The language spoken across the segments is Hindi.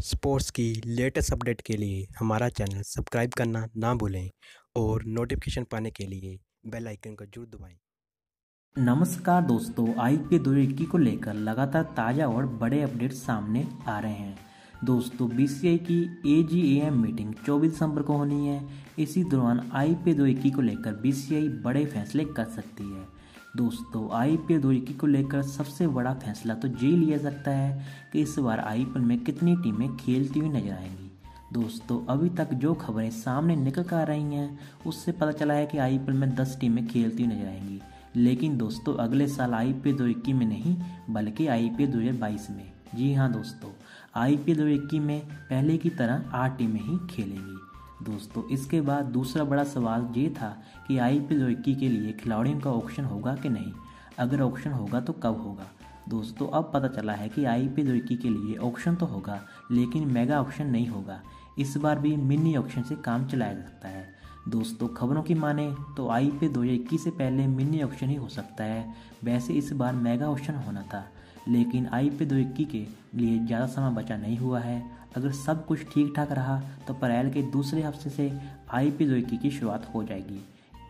स्पोर्ट्स की लेटेस्ट अपडेट के लिए हमारा चैनल सब्सक्राइब करना ना भूलें और नोटिफिकेशन पाने के लिए बेल आइकन को ज़रूर दबाएँ। नमस्कार दोस्तों आई पी दो को लेकर लगातार ताज़ा और बड़े अपडेट सामने आ रहे हैं। दोस्तों बीसीआई की एजीएएम मीटिंग 24 दिसंबर को होनी है। इसी दौरान आई पी दो को लेकर बीसीआई बड़े फैसले कर सकती है। दोस्तों, आई पी एल को लेकर सबसे बड़ा फैसला तो ये लिया सकता है कि इस बार आईपीएल में कितनी टीमें खेलती हुई नज़र आएँगी। दोस्तों, अभी तक जो खबरें सामने निकल कर आ रही हैं, उससे पता चला है कि आईपीएल में दस टीमें खेलती हुई नज़र आएँगी। लेकिन दोस्तों, अगले साल आई पी दो में नहीं, बल्कि आई पी दो हज़ार बाईस में। जी हाँ दोस्तों, आई पी दो में पहले की तरह आठ टीमें ही खेलेंगी। दोस्तों, इसके बाद दूसरा बड़ा सवाल ये था कि आई पी इक्की के लिए खिलाड़ियों का ऑप्शन होगा कि नहीं? अगर ऑप्शन होगा तो कब होगा? दोस्तों, अब पता चला है कि आई पी इक्की के लिए ऑप्शन तो होगा, लेकिन मेगा ऑप्शन नहीं होगा। इस बार भी मिनी ऑप्शन से काम चलाया जा सकता है। दोस्तों, खबरों की माने तो आई पी दो से पहले मिनी ऑप्शन ही हो सकता है। वैसे इस बार मेगा ऑप्शन होना था। लेकिन आई पी दो इक्की के लिए ज़्यादा समय बचा नहीं हुआ है। अगर सब कुछ ठीक ठाक रहा तो अप्रैल के दूसरे हफ़्ते से आई पी दो इक्की की शुरुआत हो जाएगी।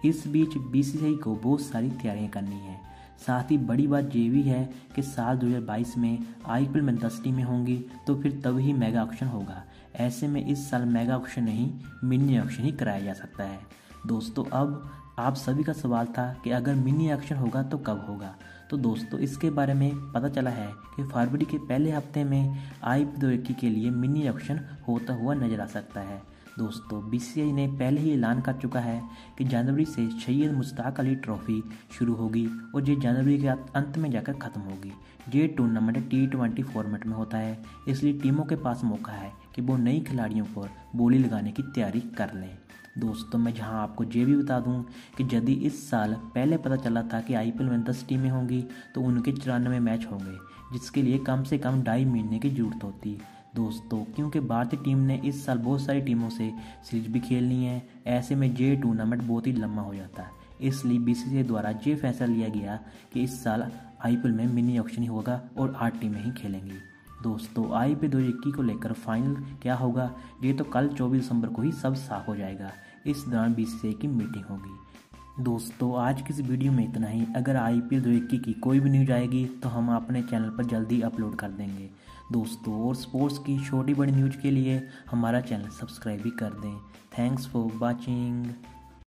इस बीच बीसीसीआई को बहुत सारी तैयारियाँ करनी है। साथ ही बड़ी बात ये भी है कि साल 2022 में आईपीएल में दस टीमें होंगी तो फिर तब ही मेगा ऑक्शन होगा। ऐसे में इस साल मेगा ऑक्शन नहीं, मिनी ऑक्शन ही कराया जा सकता है। दोस्तों, अब आप सभी का सवाल था कि अगर मिनी ऑक्शन होगा तो कब होगा? तो दोस्तों, इसके बारे में पता चला है कि फरवरी के पहले हफ़्ते में आई पी के लिए मिनी एक्शन होता हुआ नज़र आ सकता है। दोस्तों बीसीआई ने पहले ही ऐलान कर चुका है कि जनवरी से सैयद मुश्ताक अली ट्रॉफी शुरू होगी और ये जनवरी के अंत में जाकर ख़त्म होगी। ये टूर्नामेंट टी ट्वेंटी फॉर्मेट में होता है, इसलिए टीमों के पास मौका है कि वो नई खिलाड़ियों पर बोली लगाने की तैयारी कर लें। दोस्तों, मैं जहाँ आपको ये भी बता दूँ कि यदि इस साल पहले पता चला था कि आईपीएल में दस टीमें होंगी तो उनके चौरानवे मैच होंगे, जिसके लिए कम से कम ढाई महीने की ज़रूरत होती। दोस्तों, क्योंकि भारतीय टीम ने इस साल बहुत सारी टीमों से सीरीज़ भी खेलनी है। ऐसे में ये टूर्नामेंट बहुत ही लंबा हो जाता है। इसलिए बीसीसीआई द्वारा ये फैसला लिया गया कि इस साल आईपीएल में मिनी ऑप्शन ही होगा और आठ टीमें ही खेलेंगी। दोस्तों आई पी दो को लेकर फाइनल क्या होगा? ये तो कल 24 दिसंबर को ही सब साफ़ हो जाएगा। इस दौरान बी की मीटिंग होगी। दोस्तों, आज की इस वीडियो में इतना ही। अगर आई पी दो की कोई भी न्यूज़ आएगी तो हम अपने चैनल पर जल्दी अपलोड कर देंगे। दोस्तों, और स्पोर्ट्स की छोटी बड़ी न्यूज़ के लिए हमारा चैनल सब्सक्राइब भी कर दें। Thanks for watching